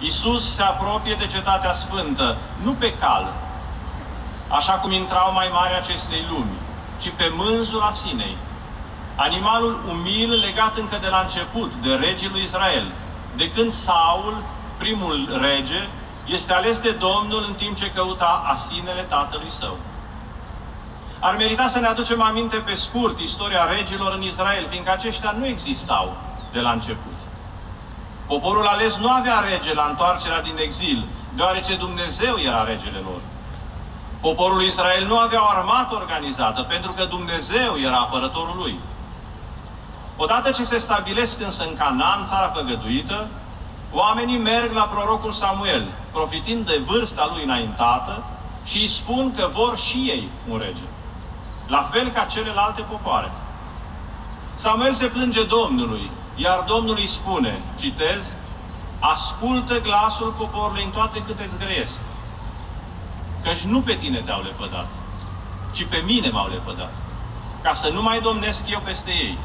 Iisus se apropie de cetatea sfântă, nu pe cal, așa cum intrau mai mari acestei lumi, ci pe mânzul asinei, animalul umil legat încă de la început de regii lui Israel, de când Saul, primul rege, este ales de Domnul în timp ce căuta asinele tatălui său. Ar merita să ne aducem aminte pe scurt istoria regilor în Israel, fiindcă aceștia nu existau de la început. Poporul ales nu avea rege la întoarcerea din exil, deoarece Dumnezeu era regele lor. Poporul Israel nu avea o armată organizată, pentru că Dumnezeu era apărătorul lui. Odată ce se stabilesc însă în Canaan, țara făgăduită, oamenii merg la prorocul Samuel, profitind de vârsta lui înaintată, și îi spun că vor și ei un rege. La fel ca celelalte popoare. Samuel se plânge Domnului, iar Domnul îi spune, citez, Ascultă glasul poporului în toate câte îți grăiesc, căci nu pe tine te-au lepădat, ci pe mine m-au lepădat, ca să nu mai domnesc eu peste ei.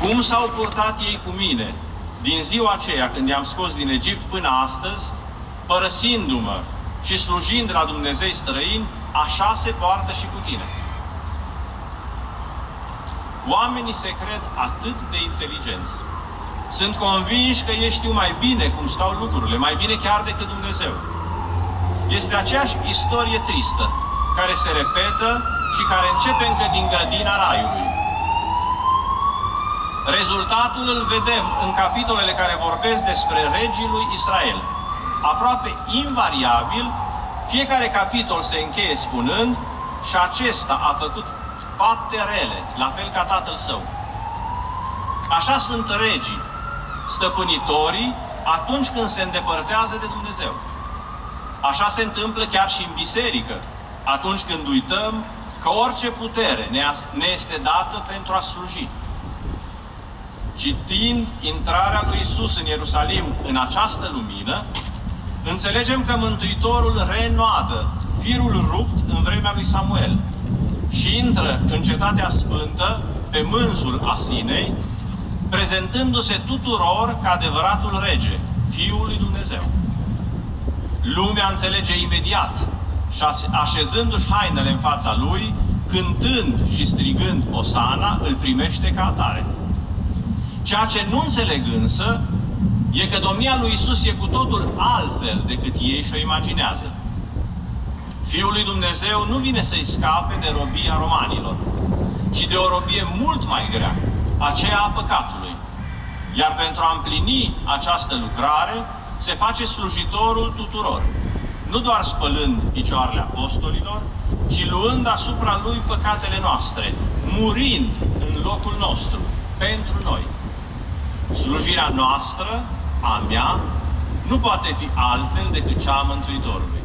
Cum s-au purtat ei cu mine din ziua aceea când i-am scos din Egipt până astăzi, părăsindu-mă și slujind la Dumnezei străini, așa se poartă și cu tine. Oamenii se cred atât de inteligenți. Sunt convinși că ei știu mai bine cum stau lucrurile, mai bine chiar decât Dumnezeu. Este aceeași istorie tristă, care se repetă și care începe încă din grădina Raiului. Rezultatul îl vedem în capitolele care vorbesc despre regii lui Israel. Aproape invariabil, fiecare capitol se încheie spunând și acesta a făcut fapte rele, la fel ca tatăl său. Așa sunt regii, stăpânitorii, atunci când se îndepărtează de Dumnezeu. Așa se întâmplă chiar și în biserică, atunci când uităm că orice putere ne este dată pentru a sluji. Citind intrarea lui Isus în Ierusalim în această lumină, înțelegem că Mântuitorul renoadă firul rupt în vremea lui Samuel și intră în cetatea sfântă pe mânzul Asinei, prezentându-se tuturor ca adevăratul rege, Fiul lui Dumnezeu. Lumea înțelege imediat și așezându-și hainele în fața lui, cântând și strigând Osana, îl primește ca atare. Ceea ce nu înțeleg însă e că domnia lui Isus e cu totul altfel decât ei și-o imaginează. Fiul lui Dumnezeu nu vine să-i scape de robia romanilor, ci de o robie mult mai grea, aceea a păcatului. Iar pentru a împlini această lucrare, se face slujitorul tuturor, nu doar spălând picioarele apostolilor, ci luând asupra lui păcatele noastre, murind în locul nostru, pentru noi. Slujirea noastră, a mea, nu poate fi altfel decât cea a Mântuitorului.